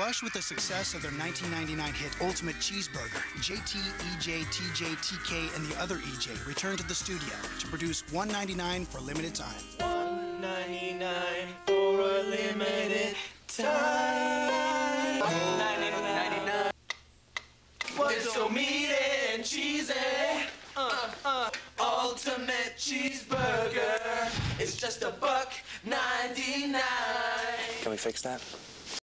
Flush with the success of their 1999 hit Ultimate Cheeseburger, JT, EJ, TJ, TK, and the other EJ returned to the studio to produce 199 for a limited time. 199 for a limited time. 199. What's so meaty and cheesy? Uh, uh, ultimate cheeseburger. It's just a buck 99. Can we fix that?